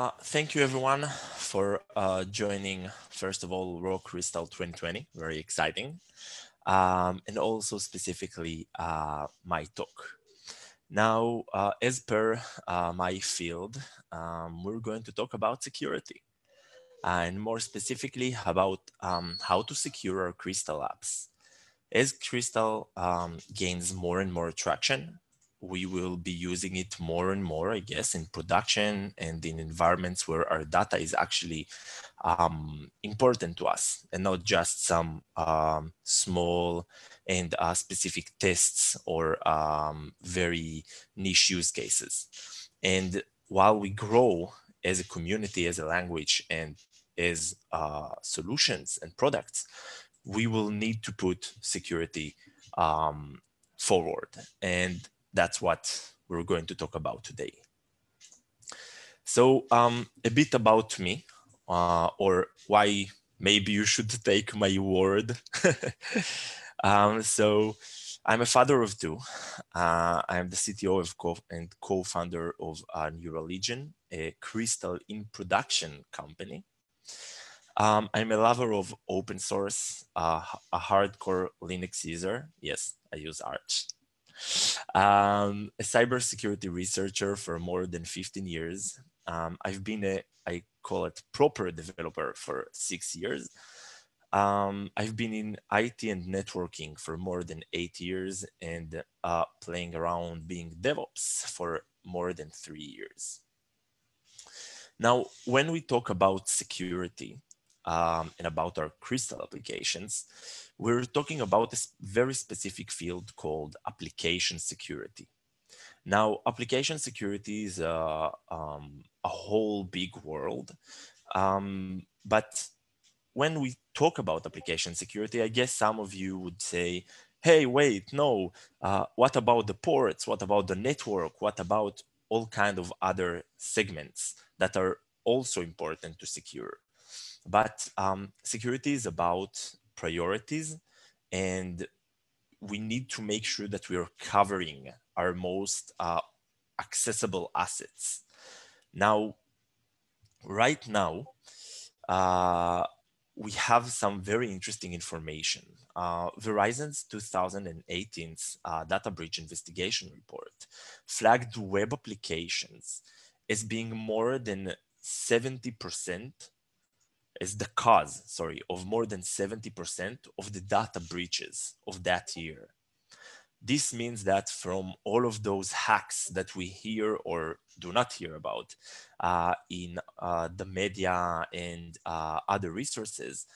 Uh, thank you everyone for uh, joining, first of all, Raw Crystal 2020, very exciting. Um, and also specifically uh, my talk. Now, uh, as per uh, my field, um, we're going to talk about security and more specifically about um, how to secure our Crystal apps. As Crystal um, gains more and more traction, we will be using it more and more, I guess, in production and in environments where our data is actually um, important to us and not just some um, small and uh, specific tests or um, very niche use cases. And while we grow as a community, as a language, and as uh, solutions and products, we will need to put security um, forward. And that's what we're going to talk about today. So um, a bit about me uh, or why maybe you should take my word. um, so I'm a father of two. Uh, I'm the CTO of co and co-founder of uh, NeuraLegion, a crystal in production company. Um, I'm a lover of open source, uh, a hardcore Linux user. Yes, I use Arch. Um, a cybersecurity researcher for more than 15 years. Um, I've been a, I call it proper developer for six years. Um, I've been in IT and networking for more than eight years and uh, playing around being DevOps for more than three years. Now, when we talk about security um, and about our Crystal applications, we're talking about a very specific field called application security. Now, application security is a, um, a whole big world. Um, but when we talk about application security, I guess some of you would say, hey, wait, no, uh, what about the ports? What about the network? What about all kind of other segments that are also important to secure? But um, security is about priorities and we need to make sure that we are covering our most uh, accessible assets. Now, right now, uh, we have some very interesting information. Uh, Verizon's 2018 uh, data breach investigation report flagged web applications as being more than 70% as the cause, sorry, of more than 70% of the data breaches of that year. This means that from all of those hacks that we hear or do not hear about uh, in uh, the media and uh, other resources,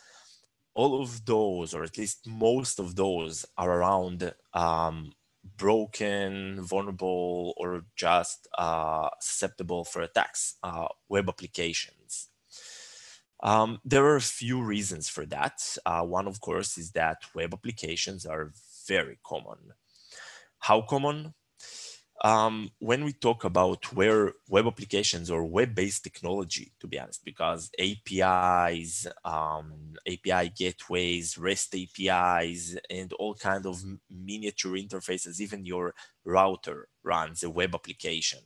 all of those, or at least most of those, are around um, broken, vulnerable, or just uh, susceptible for attacks, uh, web applications. Um, there are a few reasons for that. Uh, one, of course, is that web applications are very common. How common? Um, when we talk about where web applications or web-based technology, to be honest, because APIs, um, API gateways, REST APIs, and all kind of miniature interfaces, even your router runs a web application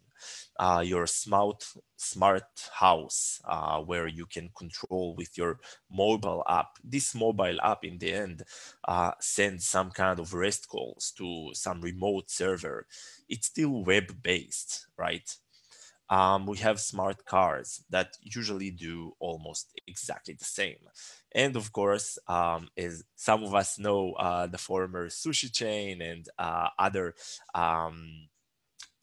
uh, your smart smart house uh, where you can control with your mobile app. This mobile app in the end uh, sends some kind of REST calls to some remote server. It's still web based, right? Um, we have smart cars that usually do almost exactly the same. And of course, um, as some of us know, uh, the former sushi chain and uh, other um,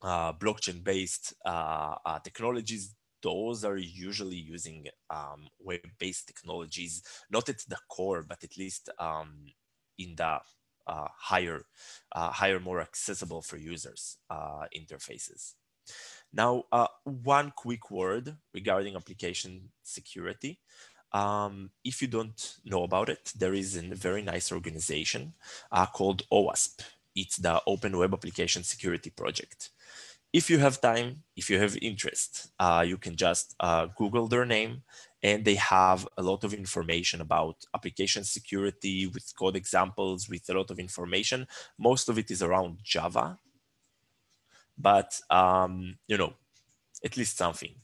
uh, blockchain-based uh, uh, technologies, those are usually using um, web-based technologies, not at the core, but at least um, in the uh, higher, uh, higher, more accessible for users uh, interfaces. Now, one quick word regarding application security. Um, if you don't know about it, there is a very nice organization called OWASP. It's the Open Web Application Security Project if you have time, if you have interest, uh, you can just uh, Google their name and they have a lot of information about application security with code examples, with a lot of information. Most of it is around Java, but um, you know, at least something.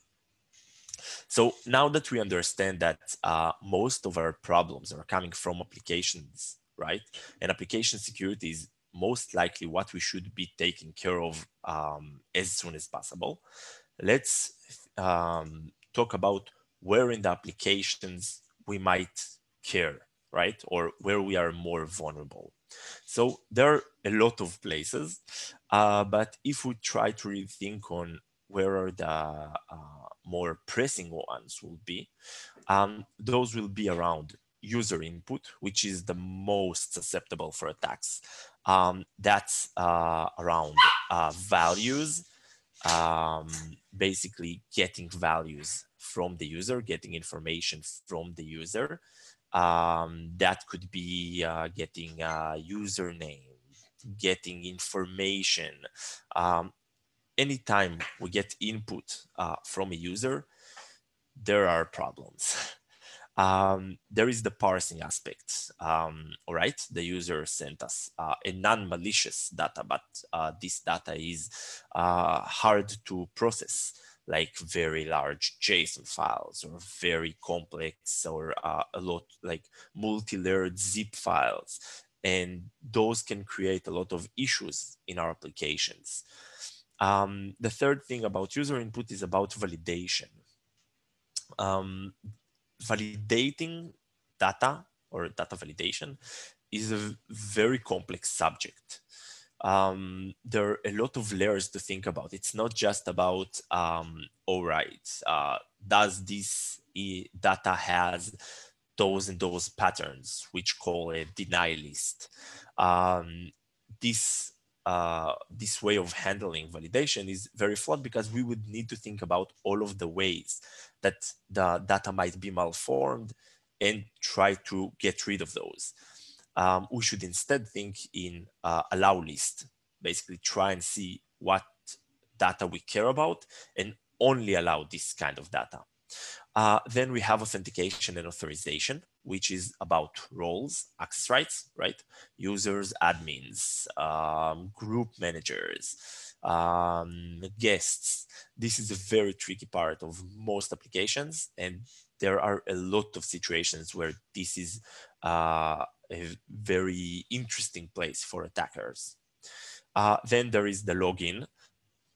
So now that we understand that uh, most of our problems are coming from applications, right? And application security is most likely what we should be taking care of um, as soon as possible. Let's um, talk about where in the applications we might care, right? Or where we are more vulnerable. So there are a lot of places, uh, but if we try to rethink on where are the uh, more pressing ones will be, um, those will be around user input, which is the most susceptible for attacks. Um, that's uh, around uh, values, um, basically getting values from the user, getting information from the user. Um, that could be uh, getting a username, getting information. Um, anytime we get input uh, from a user, there are problems. Um, there is the parsing aspect. Um, all right, the user sent us uh, a non-malicious data, but uh, this data is uh, hard to process, like very large JSON files or very complex or uh, a lot like multi-layered zip files. And those can create a lot of issues in our applications. Um, the third thing about user input is about validation. Um, validating data or data validation is a very complex subject. Um, there are a lot of layers to think about. It's not just about, um, all right, uh, does this data has those and those patterns, which call a deny list. Um, this uh, this way of handling validation is very flawed because we would need to think about all of the ways that the data might be malformed and try to get rid of those. Um, we should instead think in uh, allow list, basically try and see what data we care about and only allow this kind of data. Uh, then we have authentication and authorization, which is about roles, access rights, right? Users, admins, um, group managers, um, guests. This is a very tricky part of most applications. And there are a lot of situations where this is uh, a very interesting place for attackers. Uh, then there is the login,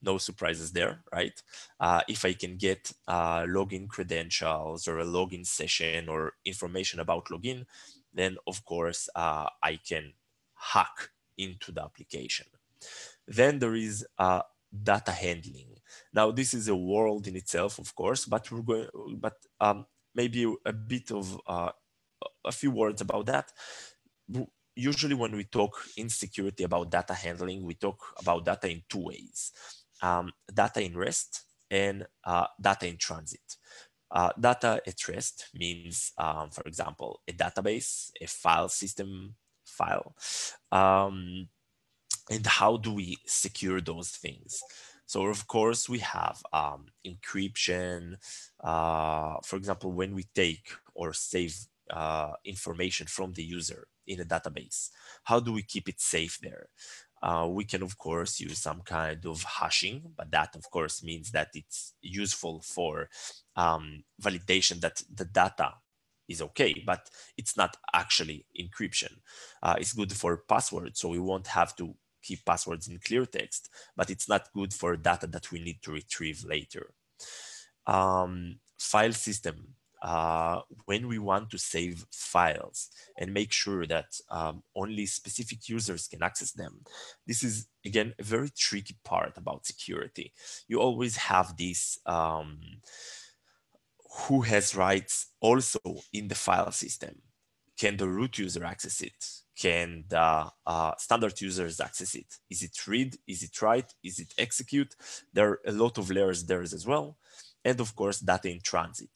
no surprises there, right? Uh, if I can get uh, login credentials or a login session or information about login, then of course uh, I can hack into the application. Then there is uh, data handling. Now this is a world in itself, of course, but we're going, but um, maybe a bit of uh, a few words about that usually when we talk in security about data handling, we talk about data in two ways um, data in rest and uh, data in transit. Uh, data at rest means, um, for example, a database, a file system file. Um, and how do we secure those things? So of course we have um, encryption. Uh, for example, when we take or save uh, information from the user in a database, how do we keep it safe there? Uh, we can, of course, use some kind of hashing, but that, of course, means that it's useful for um, validation that the data is okay, but it's not actually encryption. Uh, it's good for passwords, so we won't have to keep passwords in clear text, but it's not good for data that we need to retrieve later. Um, file system uh, when we want to save files and make sure that um, only specific users can access them. This is, again, a very tricky part about security. You always have this um, who has rights also in the file system. Can the root user access it? Can the uh, standard users access it? Is it read? Is it write? Is it execute? There are a lot of layers there as well. And of course, data in transit.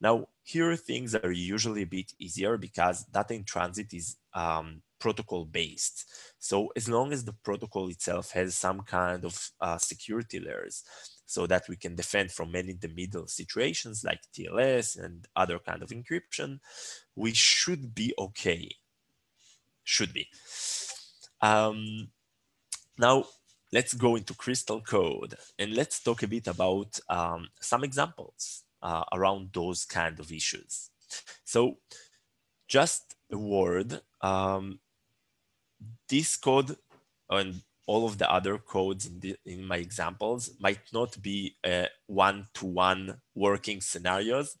Now, here things are usually a bit easier because data in transit is um, protocol based. So as long as the protocol itself has some kind of uh, security layers so that we can defend from man in the middle situations like TLS and other kind of encryption, we should be okay. Should be. Um, now, let's go into Crystal Code and let's talk a bit about um, some examples uh, around those kind of issues. So just a word, um, this code and all of the other codes in, the, in my examples might not be one-to-one -one working scenarios.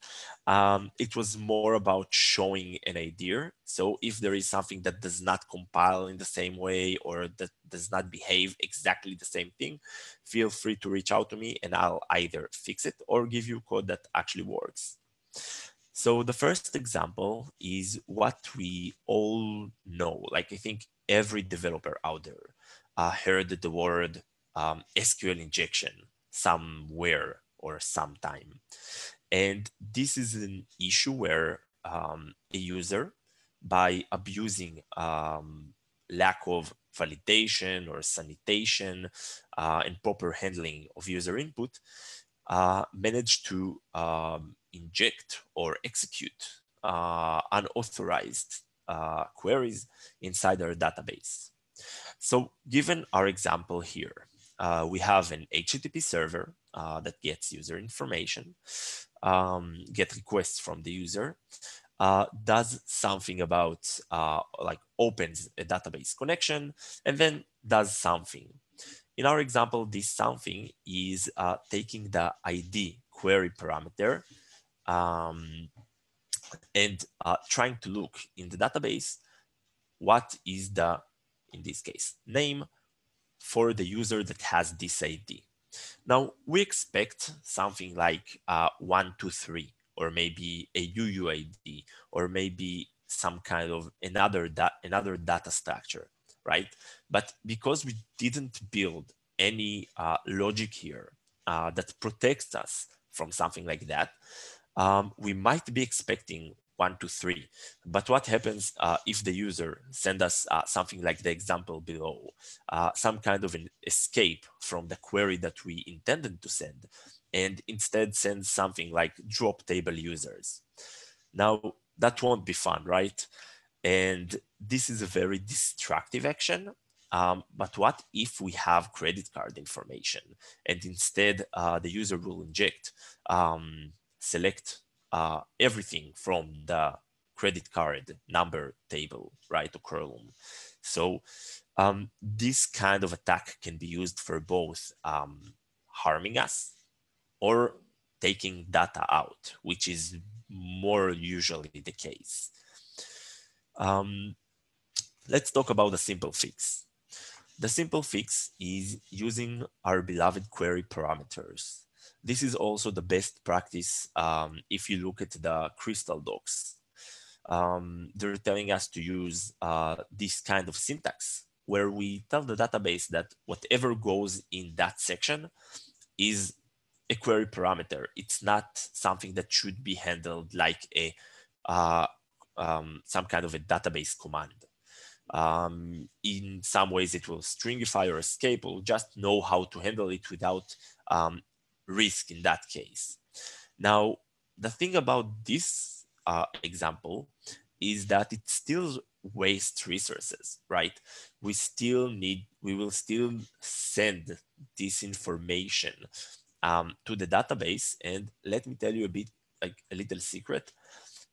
Um, it was more about showing an idea. So if there is something that does not compile in the same way or that does not behave exactly the same thing, feel free to reach out to me and I'll either fix it or give you code that actually works. So the first example is what we all know. Like I think every developer out there uh, heard the word um, SQL injection somewhere or sometime. And this is an issue where um, a user, by abusing um, lack of validation or sanitation uh, and proper handling of user input, uh, managed to um, inject or execute uh, unauthorized uh, queries inside our database. So given our example here, uh, we have an HTTP server uh, that gets user information, um, get requests from the user, uh, does something about uh, like opens a database connection and then does something. In our example, this something is uh, taking the ID query parameter um, and uh, trying to look in the database what is the in this case, name for the user that has this ID. Now we expect something like uh, one, two, three, or maybe a UUID, or maybe some kind of another, da another data structure, right? But because we didn't build any uh, logic here uh, that protects us from something like that, um, we might be expecting one to three. But what happens uh, if the user send us uh, something like the example below, uh, some kind of an escape from the query that we intended to send, and instead send something like drop table users. Now, that won't be fun, right? And this is a very destructive action. Um, but what if we have credit card information and instead uh, the user will inject, um, select uh, everything from the credit card number table, right, to column. So um, this kind of attack can be used for both um, harming us or taking data out, which is more usually the case. Um, let's talk about the simple fix. The simple fix is using our beloved query parameters this is also the best practice um, if you look at the crystal docs. Um, they're telling us to use uh, this kind of syntax where we tell the database that whatever goes in that section is a query parameter. It's not something that should be handled like a uh, um, some kind of a database command. Um, in some ways, it will stringify or escape. We'll just know how to handle it without um, risk in that case. Now, the thing about this uh, example is that it still wastes resources, right? We still need, we will still send this information um, to the database. And let me tell you a bit, like a little secret.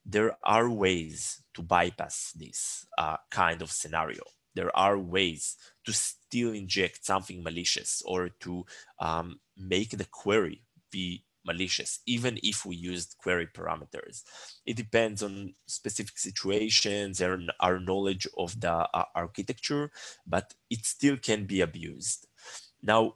There are ways to bypass this uh, kind of scenario. There are ways to still inject something malicious or to um, make the query be malicious, even if we used query parameters. It depends on specific situations and our knowledge of the uh, architecture, but it still can be abused. Now,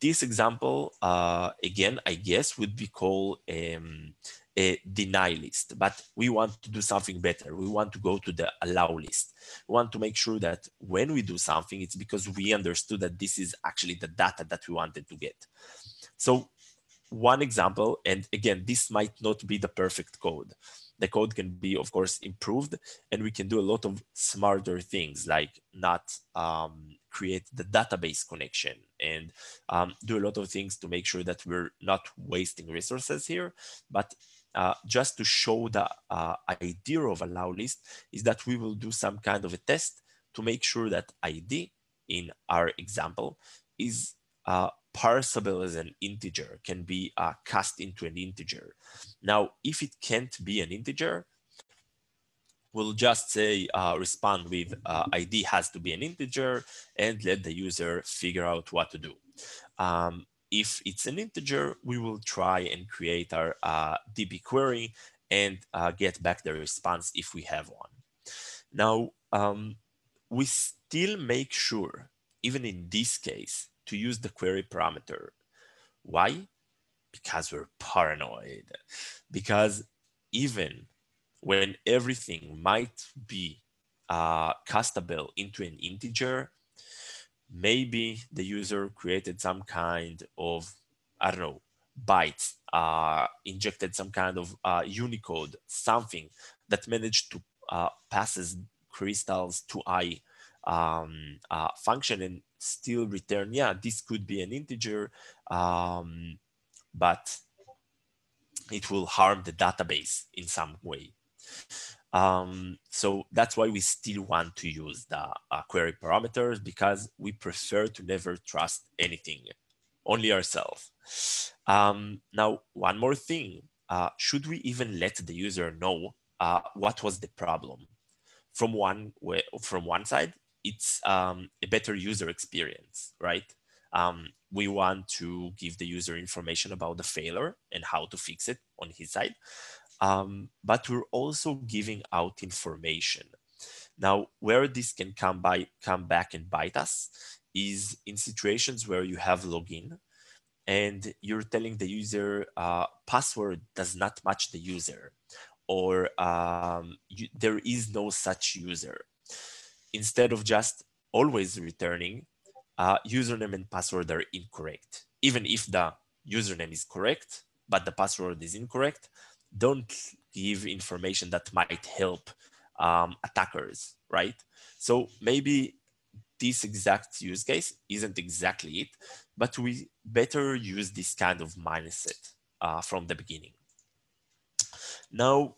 this example, uh, again, I guess would be called um, a deny list, but we want to do something better. We want to go to the allow list. We want to make sure that when we do something, it's because we understood that this is actually the data that we wanted to get. So one example, and again, this might not be the perfect code. The code can be, of course, improved, and we can do a lot of smarter things like not um, create the database connection and um, do a lot of things to make sure that we're not wasting resources here. But uh, just to show the uh, idea of allow list is that we will do some kind of a test to make sure that ID in our example is uh, parsable as an integer, can be uh, cast into an integer. Now, if it can't be an integer, we'll just say uh, respond with uh, ID has to be an integer and let the user figure out what to do. Um, if it's an integer, we will try and create our uh, DB query and uh, get back the response if we have one. Now, um, we still make sure, even in this case, to use the query parameter. Why? Because we're paranoid. Because even when everything might be uh, castable into an integer, maybe the user created some kind of, I don't know, bytes, uh, injected some kind of uh, Unicode, something that managed to uh, passes Crystal's to_i um, uh, function and still return, yeah, this could be an integer, um, but it will harm the database in some way. Um, so that's why we still want to use the uh, query parameters because we prefer to never trust anything, only ourselves. Um, now, one more thing, uh, should we even let the user know uh, what was the problem? From one way, from one side, it's um, a better user experience, right? Um, we want to give the user information about the failure and how to fix it on his side. Um, but we're also giving out information. Now, where this can come by come back and bite us is in situations where you have login and you're telling the user uh, password does not match the user or um, you, there is no such user. Instead of just always returning, uh, username and password are incorrect. Even if the username is correct, but the password is incorrect, don't give information that might help um, attackers, right? So maybe this exact use case isn't exactly it, but we better use this kind of mindset uh, from the beginning. Now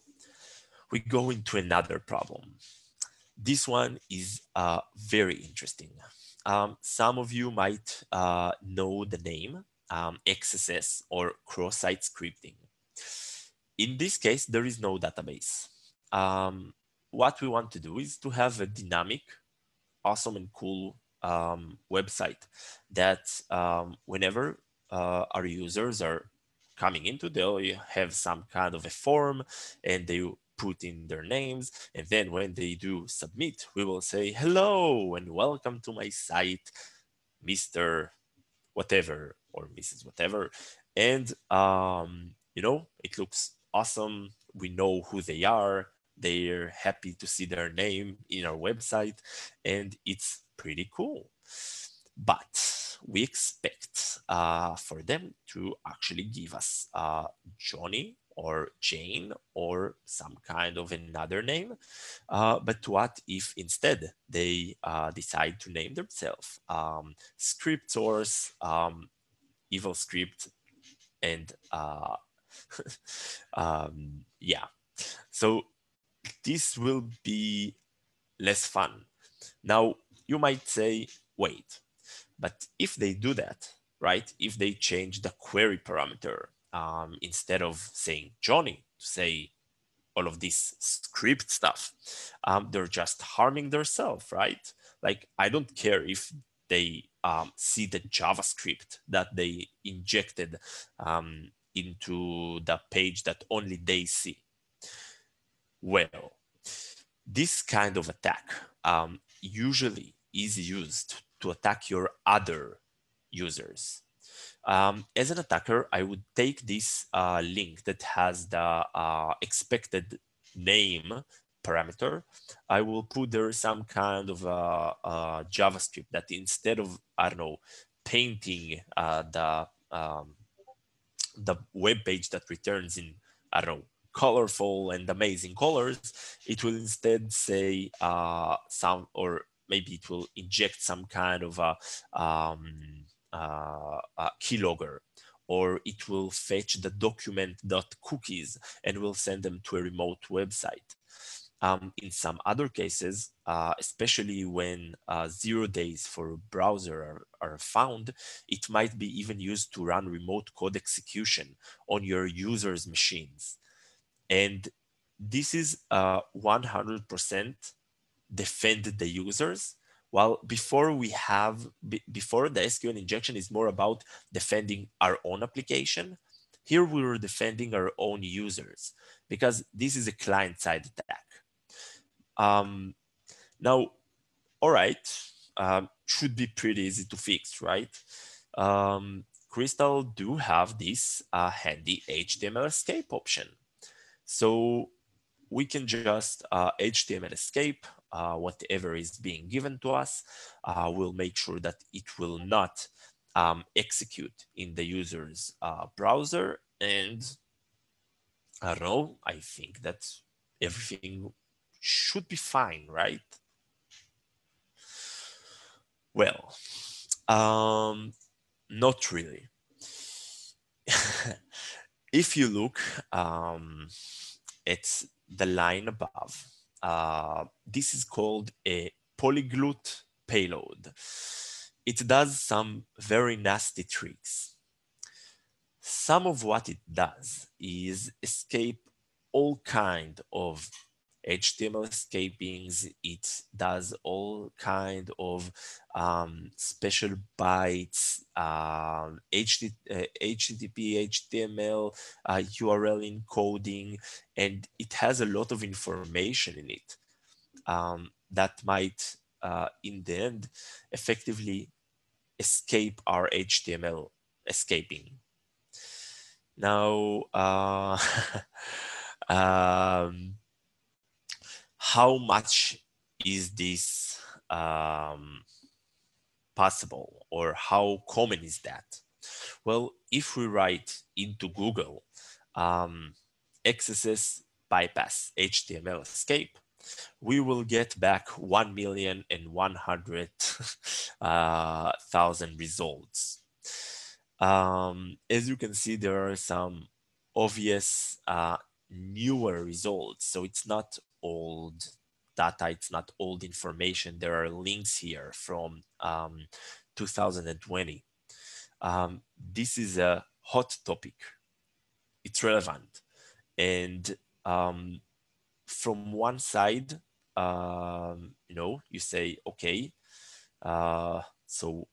we go into another problem. This one is uh, very interesting. Um, some of you might uh, know the name um, XSS or cross-site scripting. In this case, there is no database. Um, what we want to do is to have a dynamic, awesome and cool um, website that um, whenever uh, our users are coming into, they'll have some kind of a form and they put in their names. And then when they do submit, we will say, hello and welcome to my site, Mr. Whatever or Mrs. Whatever. And, um, you know, it looks awesome. We know who they are. They're happy to see their name in our website, and it's pretty cool. But we expect uh, for them to actually give us uh, Johnny or Jane or some kind of another name. Uh, but what if instead they uh, decide to name themselves um, script source, um, evil script, and uh, um, yeah, so this will be less fun. Now, you might say, wait, but if they do that, right, if they change the query parameter um, instead of saying Johnny, to say all of this script stuff, um, they're just harming themselves, right? Like, I don't care if they um, see the JavaScript that they injected um, into the page that only they see. Well, this kind of attack um, usually is used to attack your other users. Um, as an attacker, I would take this uh, link that has the uh, expected name parameter. I will put there some kind of uh, uh JavaScript that instead of, I don't know, painting uh, the um, the web page that returns in, I don't know, colorful and amazing colors, it will instead say uh, some, or maybe it will inject some kind of a, um, uh, a keylogger or it will fetch the document.cookies and will send them to a remote website. Um, in some other cases, uh, especially when uh, zero days for a browser are, are, found, it might be even used to run remote code execution on your users' machines. And this is 100% uh, defend the users. While before we have, before the SQL injection is more about defending our own application, here we were defending our own users because this is a client-side attack. Um, now, all right, um, should be pretty easy to fix, right? Um, Crystal do have this uh, handy HTML escape option. So we can just uh, HTML escape uh, whatever is being given to us. Uh, we'll make sure that it will not um, execute in the user's uh, browser. And I don't know, I think that everything should be fine, right? Well, um, not really. if you look um, at the line above, uh, this is called a polyglot payload. It does some very nasty tricks. Some of what it does is escape all kind of HTML escapings. It does all kind of um, special bytes, um, HT, uh, HTTP, HTML, uh, URL encoding, and it has a lot of information in it um, that might, uh, in the end, effectively escape our HTML escaping. Now, uh, um, how much is this um, possible or how common is that? Well, if we write into Google um, XSS bypass HTML escape, we will get back 1,100,000 uh, results. Um, as you can see, there are some obvious uh, newer results. So it's not old data, it's not old information. There are links here from um, 2020. Um, this is a hot topic. It's relevant. And um, from one side, um, you know, you say, okay, uh, so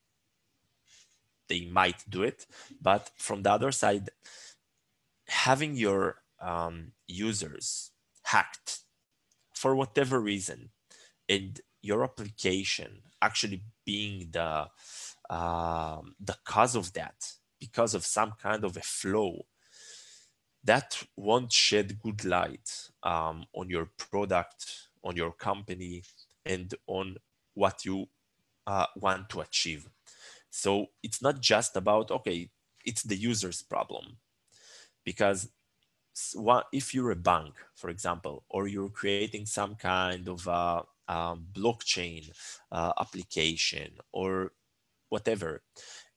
they might do it. But from the other side, having your um, users hacked for whatever reason, and your application actually being the um, the cause of that because of some kind of a flow that won't shed good light um, on your product on your company and on what you uh, want to achieve. So it's not just about okay it's the user's problem. Because if you're a bank, for example, or you're creating some kind of a, um, blockchain uh, application or whatever,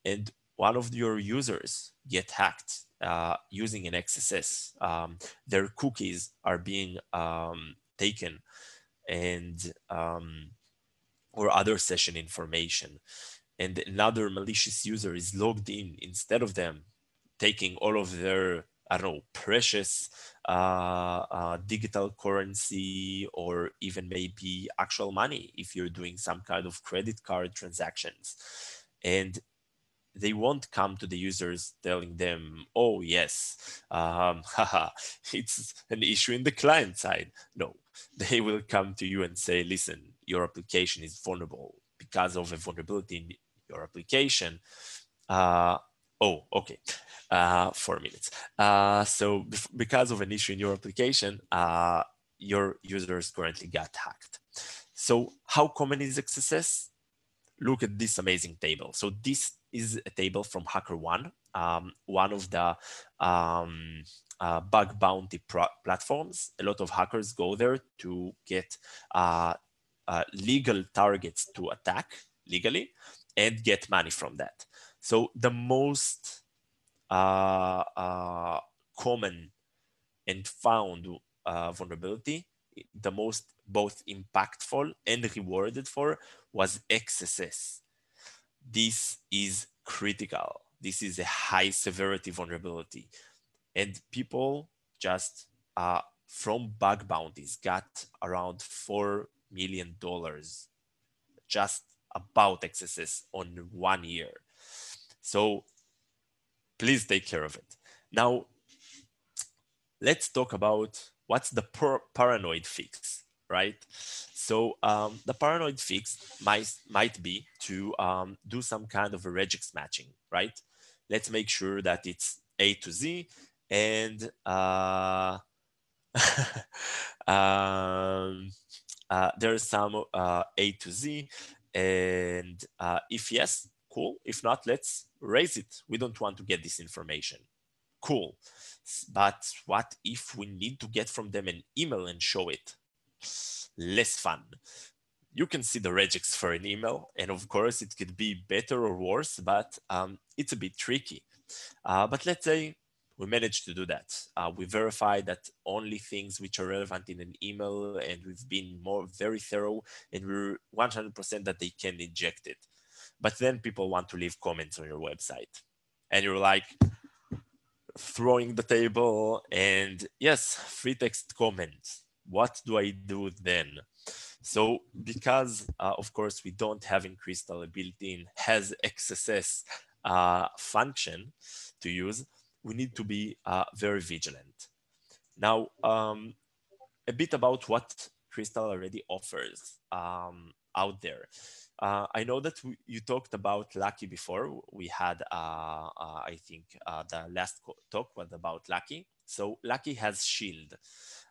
and one of your users get hacked uh, using an XSS, um, their cookies are being um, taken and um, or other session information, and another malicious user is logged in instead of them taking all of their I don't know, precious uh, uh, digital currency or even maybe actual money if you're doing some kind of credit card transactions. And they won't come to the users telling them, oh, yes, um, haha, it's an issue in the client side. No, they will come to you and say, listen, your application is vulnerable because of a vulnerability in your application. Uh, oh, okay uh, four minutes. Uh, so because of an issue in your application, uh, your users currently got hacked. So how common is XSS? Look at this amazing table. So this is a table from HackerOne, um, one of the um, uh, bug bounty platforms. A lot of hackers go there to get uh, uh, legal targets to attack legally and get money from that. So the most uh, uh, common and found uh, vulnerability the most both impactful and rewarded for was XSS. This is critical. This is a high severity vulnerability. And people just uh, from bug bounties got around $4 million just about XSS on one year. So please take care of it. Now, let's talk about what's the paranoid fix, right? So um, the paranoid fix might, might be to um, do some kind of a regex matching, right? Let's make sure that it's A to Z and uh, um, uh, there's some uh, A to Z. And uh, if yes, cool. If not, let's raise it. We don't want to get this information. Cool. But what if we need to get from them an email and show it? Less fun. You can see the regex for an email, and of course it could be better or worse, but um, it's a bit tricky. Uh, but let's say we managed to do that. Uh, we verified that only things which are relevant in an email, and we've been more very thorough, and we're 100% that they can inject it. But then people want to leave comments on your website, and you're like, throwing the table and yes, free text comments. What do I do then? So because uh, of course we don't have in Crystal built-in has XSS uh, function to use, we need to be uh, very vigilant. Now, um, a bit about what Crystal already offers um, out there. Uh, I know that we, you talked about Lucky before. We had, uh, uh, I think, uh, the last talk was about Lucky. So Lucky has Shield.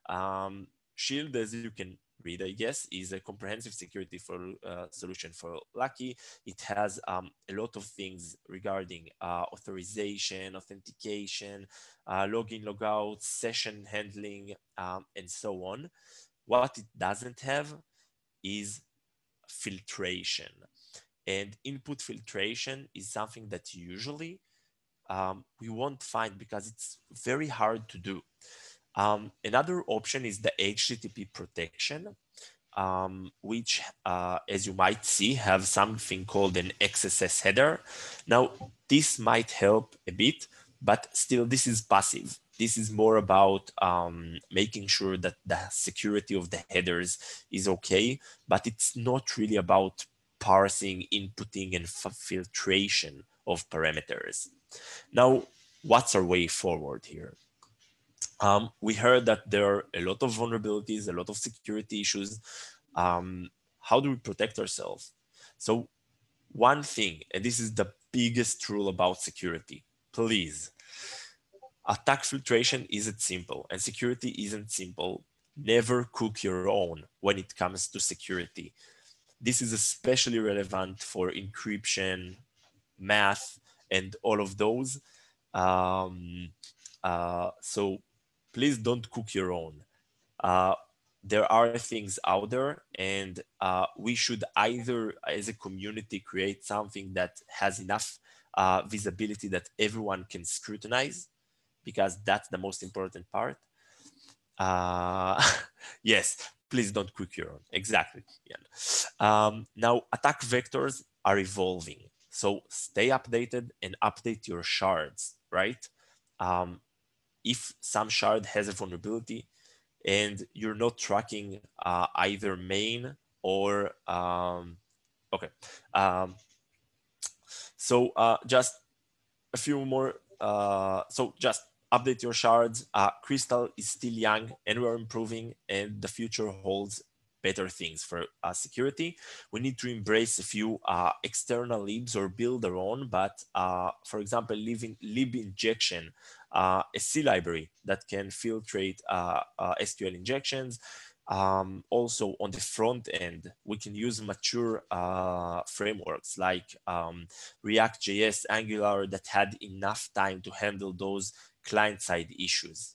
Um, Shield, as you can read, I guess, is a comprehensive security for uh, solution for Lucky. It has um, a lot of things regarding uh, authorization, authentication, login, logout, session handling, um, and so on. What it doesn't have is filtration. And input filtration is something that usually um, we won't find because it's very hard to do. Um, another option is the HTTP protection, um, which, uh, as you might see, have something called an XSS header. Now, this might help a bit, but still this is passive. This is more about um, making sure that the security of the headers is okay, but it's not really about parsing, inputting, and filtration of parameters. Now, what's our way forward here? Um, we heard that there are a lot of vulnerabilities, a lot of security issues. Um, how do we protect ourselves? So one thing, and this is the biggest rule about security, please Attack filtration isn't simple and security isn't simple. Never cook your own when it comes to security. This is especially relevant for encryption, math, and all of those. Um, uh, so please don't cook your own. Uh, there are things out there and uh, we should either as a community create something that has enough uh, visibility that everyone can scrutinize because that's the most important part. Uh, yes, please don't cook your own. Exactly. Yeah. Um, now, attack vectors are evolving. So stay updated and update your shards, right? Um, if some shard has a vulnerability and you're not tracking uh, either main or, um, okay. Um, so uh, just a few more, uh, so just update your shards. Uh, Crystal is still young and we're improving and the future holds better things for uh, security. We need to embrace a few uh, external libs or build our own, but uh, for example, libinjection, uh, a C library that can filtrate uh, uh, SQL injections, um, also on the front end, we can use mature frameworks like um, React.js, Angular that had enough time to handle those client-side issues.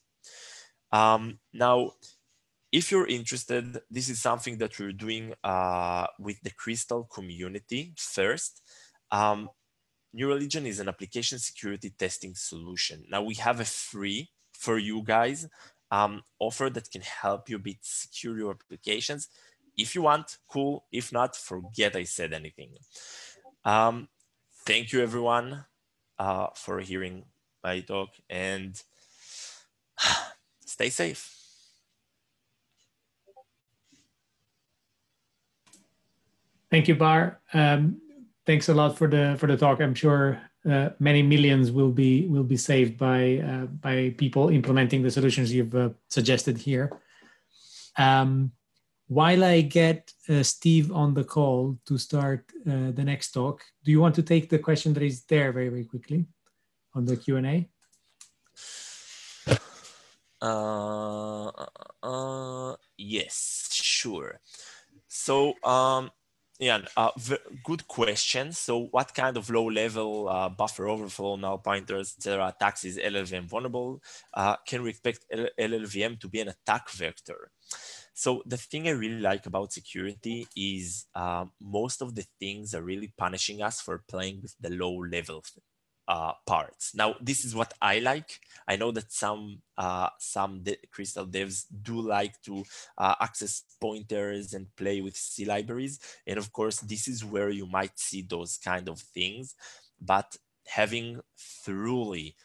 Um, now, if you're interested, this is something that we're doing uh, with the Crystal community first. Um, NeuraLegion is an application security testing solution. Now we have a free for you guys um, offer that can help you bit secure your applications. If you want, cool. If not, forget I said anything. Um, thank you everyone uh, for hearing my talk and stay safe. Thank you, Bar. Um, thanks a lot for the for the talk. I'm sure uh, many millions will be will be saved by uh, by people implementing the solutions you've uh, suggested here. Um, while I get uh, Steve on the call to start uh, the next talk, do you want to take the question that is there very very quickly on the Q and A? Uh, yes, sure. So um, yeah, uh, good question. So what kind of low-level uh, buffer overflow, null pointers, etc. attacks is LLVM vulnerable? Uh, can we expect LLVM to be an attack vector? So the thing I really like about security is uh, most of the things are really punishing us for playing with the low level uh, parts. Now, this is what I like. I know that some uh, some de Crystal devs do like to uh, access pointers and play with C libraries. And of course, this is where you might see those kind of things. But having thoroughly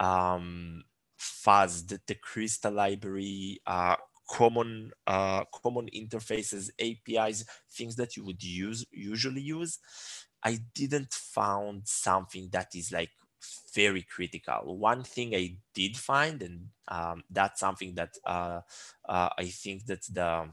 um, fuzzed the Crystal library, uh, common uh, common interfaces, APIs, things that you would use usually use, I didn't found something that is like very critical. One thing I did find, and um, that's something that uh, uh, I think that the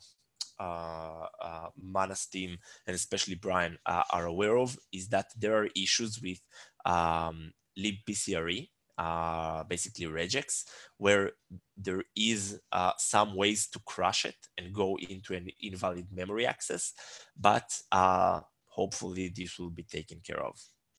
uh, uh, Manas team and especially Brian uh, are aware of, is that there are issues with um, libpcre, uh, basically regex, where there is uh, some ways to crush it and go into an invalid memory access, but uh, hopefully this will be taken care of.